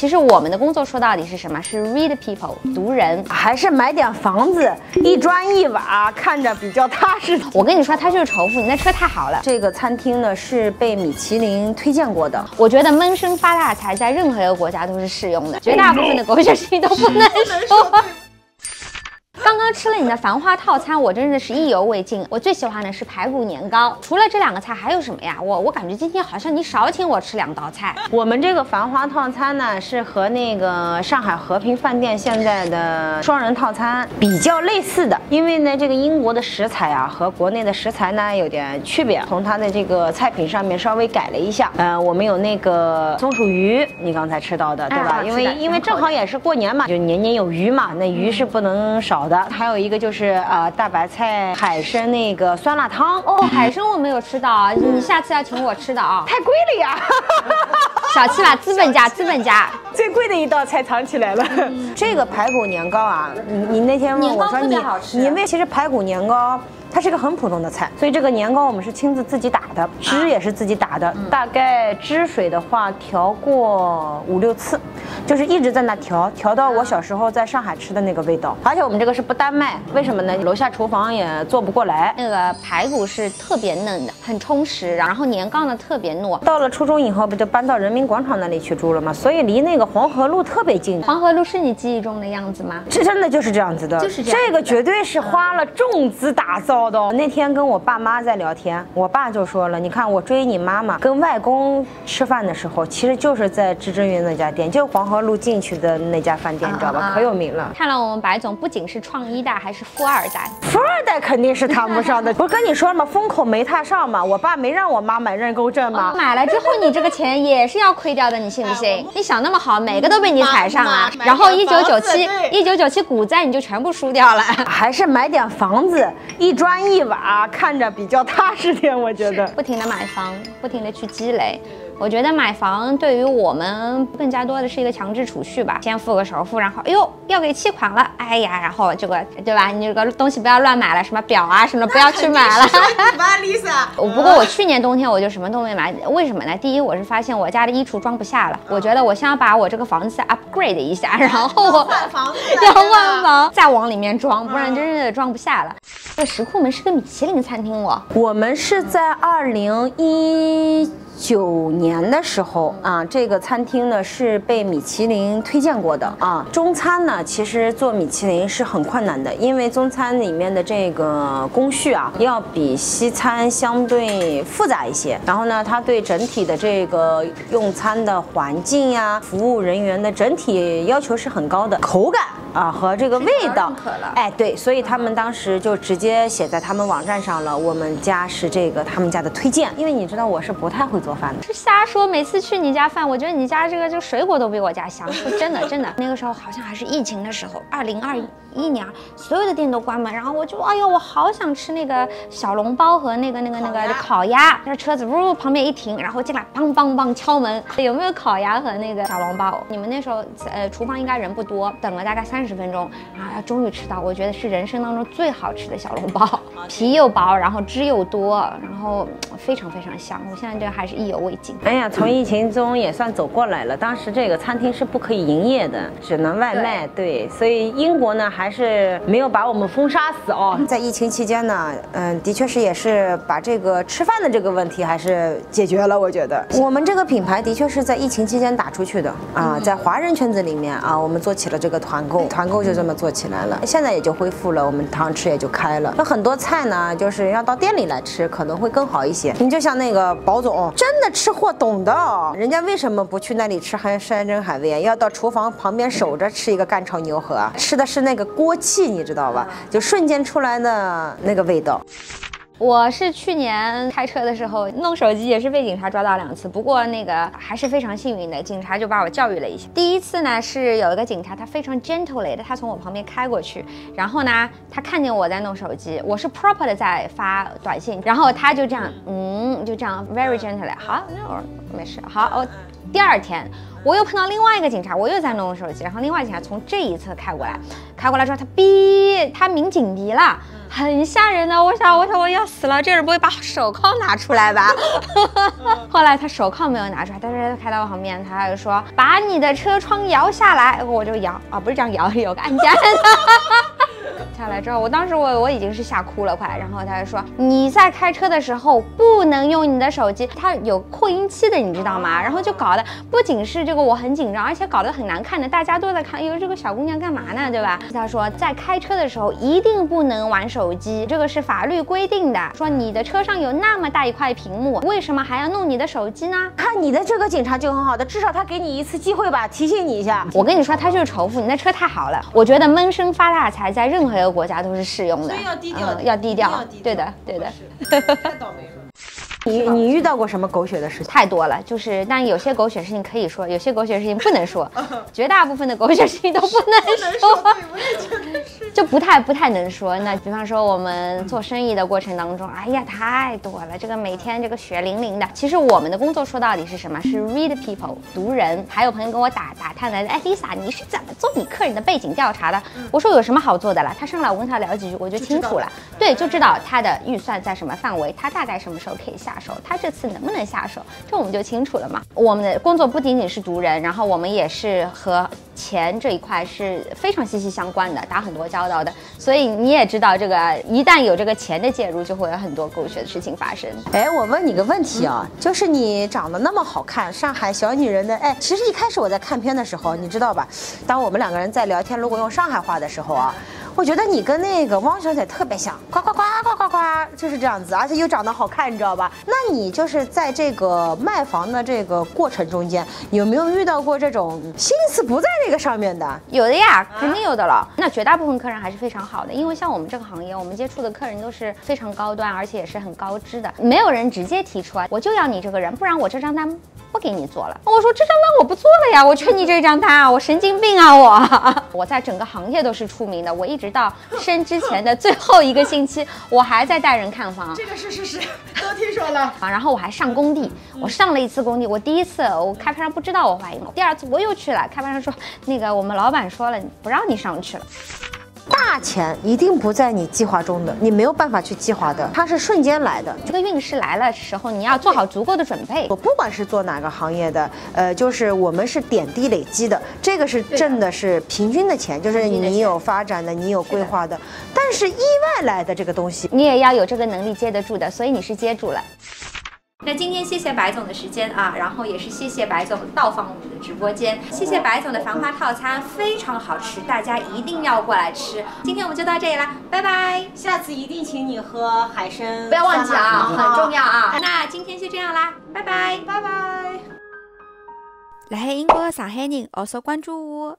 其实我们的工作说到底是什么？是 read people，读人。还是买点房子，一砖一瓦，看着比较踏实。我跟你说，他就是仇富，你那车太好了。这个餐厅呢是被米其林推荐过的。我觉得闷声发大财在任何一个国家都是适用的，绝大部分的国学生都不能说。吃了你的繁花套餐，我真的是意犹未尽。我最喜欢的是排骨年糕，除了这两个菜还有什么呀？我我感觉今天好像你少请我吃两道菜。我们这个繁花套餐呢，是和那个上海和平饭店现在的双人套餐比较类似的，因为呢，这个英国的食材啊和国内的食材呢有点区别，从它的这个菜品上面稍微改了一下。呃，我们有那个松鼠鱼，你刚才吃到的对吧？因为因为正好也是过年嘛，就年年有余嘛，那鱼是不能少。的，还有一个就是呃大白菜海参那个酸辣汤。哦，海参我没有吃到啊，你下次要请我吃的啊，太贵了呀，小气了，资本家，资本家，最贵的一道菜藏起来了。这个排骨年糕啊，你你那天问我说你你为其实排骨年糕。它是一个很普通的菜，所以这个年糕我们是亲自自己打的，汁也是自己打的，大概汁水的话调过五六次，就是一直在那调，调到我小时候在上海吃的那个味道。而且我们这个是不单卖，为什么呢？楼下厨房也做不过来。那个排骨是特别嫩的，很充实，然后年糕呢特别糯。到了初中以后，不就搬到人民广场那里去住了吗？所以离那个黄河路特别近。黄河路是你记忆中的样子吗？这真的就是这样子的，就是这样。这个绝对是花了重资打造。那天跟我爸妈在聊天，我爸就说了：“你看我追你妈妈跟外公吃饭的时候，其实就是在至臻园那家店，就黄河路进去的那家饭店，你知道吧？可有名了。看来我们白总不仅是创一代，还是富二代。富二代肯定是谈不上的，不是跟你说了吗？风口没踏上嘛。我爸没让我妈买认购证吗？买了之后，你这个钱也是要亏掉的，你信不信？你想那么好，每个都被你踩上了，然后一九九七，一九九七股灾你就全部输掉了。还是买点房子，一砖一瓦。”啊，看着比较踏实点，我觉得。不停的买房，不停的去积累。我觉得买房对于我们更加多的是一个强制储蓄吧，先付个首付，然后哎呦要给期款了，哎呀，然后这个对吧？你这个东西不要乱买了，什么表啊什么不要去买了。Lisa。我不过我去年冬天我就什么都没买，为什么呢？第一我是发现我家的衣橱装不下了，我觉得我先要把我这个房子 upgrade 一下，然后我换房，要换房再往里面装，不然真的装不下了。这石库门是个米其林餐厅哦，我们是在二零一。九年的时候啊，这个餐厅呢是被米其林推荐过的啊。中餐呢，其实做米其林是很困难的，因为中餐里面的这个工序啊，要比西餐相对复杂一些。然后呢，它对整体的这个用餐的环境呀、服务人员的整体要求是很高的，口感啊和这个味道，哎，对，所以他们当时就直接写在他们网站上了。我们家是这个他们家的推荐，因为你知道我是不太会做。饭的是瞎说，每次去你家饭，我觉得你家这个这个水果都比我家香。说真的，真的，那个时候好像还是疫情的时候，二零二一年，所有的店都关门，然后我就，哎呦，我好想吃那个小笼包和那个那个那个烤鸭。那车子呜旁边一停，然后进来，梆梆梆敲门，有没有烤鸭和那个小笼包？你们那时候呃厨房应该人不多，等了大概三三十分钟，啊，终于吃到，我觉得是人生当中最好吃的小笼包，皮又薄，然后汁又多，然后非常非常香。我现在这还是。意犹未尽。哎呀，从疫情中也算走过来了。当时这个餐厅是不可以营业的，只能外卖。对，所以英国呢还是没有把我们封杀死哦。在疫情期间呢，嗯，的确是也是把这个吃饭的这个问题还是解决了。我觉得我们这个品牌的确是在疫情期间打出去的啊，在华人圈子里面啊，我们做起了这个团购，团购就这么做起来了。现在也就恢复了，我们堂吃也就开了。那很多菜呢，就是要到店里来吃，可能会更好一些。你就像那个宝总，真。的吃货懂的，人家为什么不去那里吃海山珍海味啊？要到厨房旁边守着吃一个干炒牛河，吃的是那个锅气，你知道吧？就瞬间出来的那个味道。我是去年开车的时候弄手机，也是被警察抓到两次。不过那个还是非常幸运的，警察就把我教育了一下。第一次呢是有一个警察，他非常 gently 的，他从我旁边开过去，然后呢他看见我在弄手机，我是 proper 的在发短信，然后他就这样，嗯，就这样 very gently，好，那会儿没事，好，我第二天。我又碰到另外一个警察，我又在弄手机，然后另外警察从这一侧开过来，开过来之后他哔，他鸣警笛了，很吓人的。我想，我想我要死了，这人不会把手铐拿出来吧？后来他手铐没有拿出来，但是他开到我旁边，他就说把你的车窗摇下来，我就摇啊，不是这样摇，有个按键。下来之后，我当时我我已经是吓哭了快，然后他就说你在开车的时候不能用你的手机，它有扩音器的，你知道吗？然后就搞得不仅是这个我很紧张，而且搞得很难看的，大家都在看，哎呦这个小姑娘干嘛呢，对吧？他说在开车的时候一定不能玩手机，这个是法律规定的。说你的车上有那么大一块屏幕，为什么还要弄你的手机呢？看你的这个警察就很好的，至少他给你一次机会吧，提醒你一下。我跟你说，他就是仇富，你那车太好了。我觉得闷声发大财在任何一个国家都是适用的，所以要低调嗯要低调要低调对的，对的。太倒霉了。你你遇到过什么狗血的事情？太多了，就是，但有些狗血事情可以说，有些狗血事情不能说，绝大部分的狗血事情都不能说，就不太不太能说。那比方说我们做生意的过程当中，哎呀，太多了，这个每天这个血淋淋的。其实我们的工作说到底是什么？是 read people，读人。还有朋友跟我打打探的，哎，Lisa，你是怎么做你客人的背景调查的？我说有什么好做的了？他上来我跟他聊几句，我就清楚了。对，就知道他的预算在什么范围，他大概什么时候可以下手，他这次能不能下手，这我们就清楚了嘛。我们的工作不仅仅是读人，然后我们也是和钱这一块是非常息息相关的，打很多交道的。所以你也知道，这个一旦有这个钱的介入，就会有很多狗血的事情发生。哎，我问你个问题啊，就是你长得那么好看，上海小女人的，哎，其实一开始我在看片的时候，你知道吧？当我们两个人在聊天，如果用上海话的时候啊，我觉得你跟那个汪小姐特别像，呱呱呱呱呱，就是这样子，而且又长得好看，你知道吧？那你就是在这个卖房的这个过程中间，有没有遇到过这种心思不在那个上面的？有的呀，肯定有的了。那绝大部分客人还是非常好的，因为像我们这个行业，我们接触的客人都是非常高端，而且也是很高知的。没有人直接提出来，我就要你这个人，不然我这张单不给你做了。我说这张单我不做了呀，我缺你这张单啊，我神经病啊我！我在整个行业都是出名的，我一直到生之前的最后一个星期，我还在带人看房。这个是事实，都听说了。啊，然后我还上工地，我上了一次工地。我第一次我开发商不知道我怀孕了，第二次我又去了，开发商说那个我们老板说了不让你上去了。大钱一定不在你计划中的，你没有办法去计划的，它是瞬间来的。这个运势来了时候，你要做好足够的准备我。不管是做哪个行业的，呃，就是我们是点滴累积的，这个是挣的是平均的钱，就是你有发展的，你有规划的。但是意外来的这个东西，你也要有这个能力接得住的，所以你是接住了。那今天谢谢白总的时间啊，然后也是谢谢白总到访我们的直播间，谢谢白总的繁花套餐非常好吃，大家一定要过来吃。今天我们就到这里啦，拜拜。下次一定请你喝海参，不要忘记啊，很重要。要啊。那今天就这样啦，拜拜，拜拜。来英国的上海人，also 关注我。